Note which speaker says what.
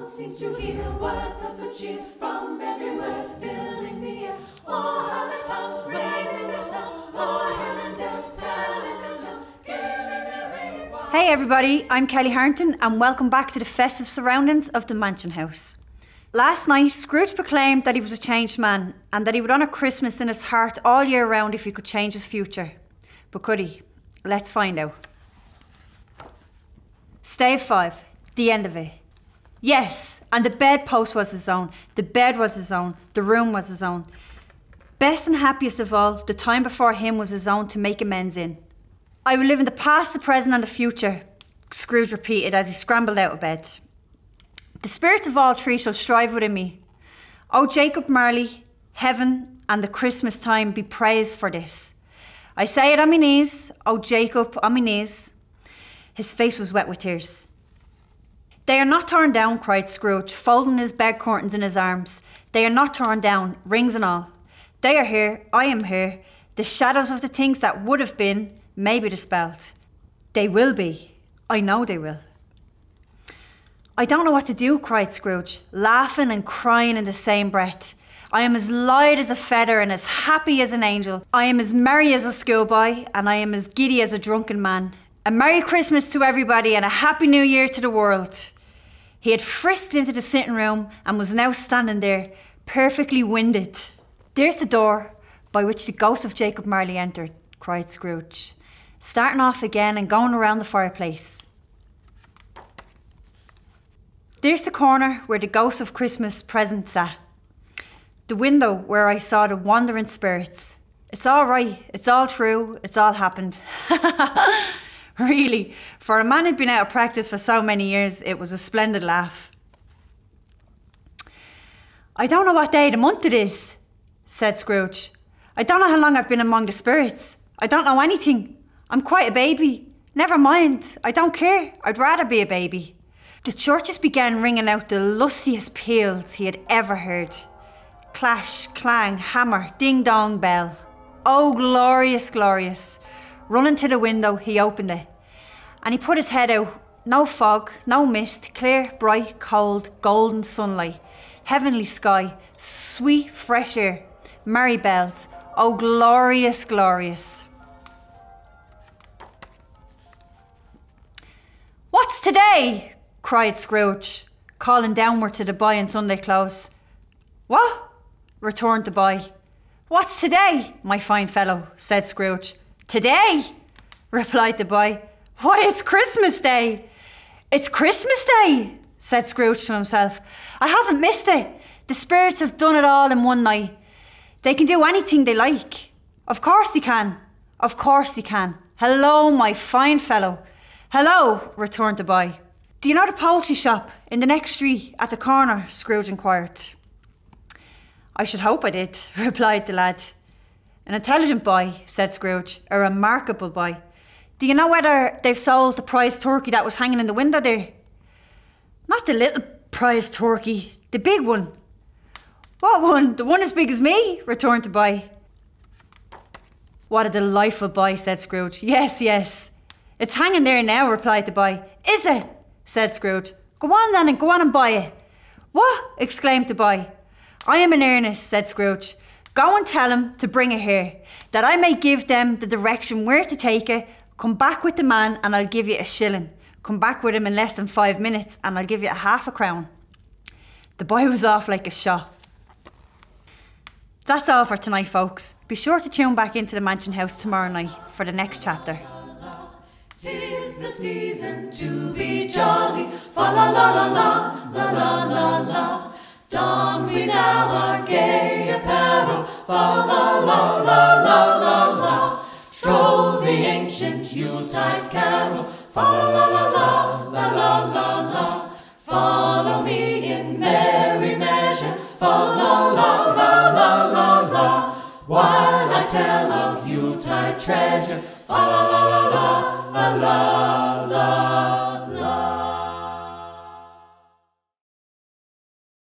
Speaker 1: one seems to hear words of good cheer from everywhere, filling the air. Raising the sound. And telling the tale.
Speaker 2: Hey everybody, I'm Kellie Harrington and welcome back to the festive surroundings of the Mansion House. Last night, Scrooge proclaimed that he was a changed man and that he would honour Christmas in his heart all year round if he could change his future. But could he? Let's find out. Stave 5, the end of it. Yes, and the bedpost was his own, the bed was his own, the room was his own. Best and happiest of all, the time before him was his own to make amends in. I will live in the past, the present, and the future, Scrooge repeated as he scrambled out of bed. The spirits of all three shall strive within me. O Jacob Marley, heaven and the Christmas time be praised for this. I say it on my knees, O Jacob, on my knees. His face was wet with tears. They are not torn down, cried Scrooge, folding his bed curtains in his arms. They are not torn down, rings and all. They are here, I am here. The shadows of the things that would have been may be dispelled. They will be. I know they will. I don't know what to do, cried Scrooge, laughing and crying in the same breath. I am as light as a feather and as happy as an angel. I am as merry as a schoolboy, and I am as giddy as a drunken man. A Merry Christmas to everybody and a Happy New Year to the world. He had frisked into the sitting room and was now standing there, perfectly winded. There's the door by which the ghost of Jacob Marley entered, cried Scrooge, starting off again and going around the fireplace. There's the corner where the ghost of Christmas present sat. The window where I saw the wandering spirits. It's all right, it's all true, it's all happened. really, for a man who'd been out of practice for so many years, it was a splendid laugh. I don't know what day of the month it is, said Scrooge. I don't know how long I've been among the spirits. I don't know anything. I'm quite a baby. Never mind, I don't care. I'd rather be a baby. The churches began ringing out the lustiest peals he had ever heard. Clash, clang, hammer, ding dong bell. Oh, glorious, glorious. Running to the window, he opened it. And he put his head out. No fog, no mist, clear, bright, cold, golden sunlight. Heavenly sky, sweet, fresh air, merry bells. Oh, glorious, glorious. What's today? cried Scrooge, calling downward to the boy in Sunday clothes. What? returned the boy. What's today, my fine fellow? said Scrooge. Today? replied the boy. Why, it's Christmas Day. It's Christmas Day, said Scrooge to himself. I haven't missed it. The spirits have done it all in one night. They can do anything they like. Of course they can. Of course they can. Hello, my fine fellow. Hello, returned the boy. Do you know the poultry shop in the next street at the corner? Scrooge inquired. I should hope I did, replied the lad. An intelligent boy, said Scrooge, a remarkable boy. Do you know whether they've sold the prize turkey that was hanging in the window there? Not the little prize turkey, the big one. What one? The one as big as me? returned the boy. What a delightful boy, said Scrooge. Yes, yes. It's hanging there now, replied the boy. Is it? said Scrooge. Go on then and go on and buy it. What? exclaimed the boy. I am in earnest, said Scrooge. Go and tell him to bring it here, that I may give them the direction where to take it. Come back with the man and I'll give you a shilling. Come back with him in less than five minutes and I'll give you a half a crown. The boy was off like a shot. That's all for tonight, folks. Be sure to tune back into the Mansion House tomorrow night for the next chapter.
Speaker 1: Tis the season to be jolly, fa la la la la, la la la la. Don we now are gay fa la la la la la la. Troll the ancient Yuletide carol, fa la la la la la la la. Follow me in merry measure, fa la la la la la la. While I tell of Yuletide treasure, fa la la la la la la.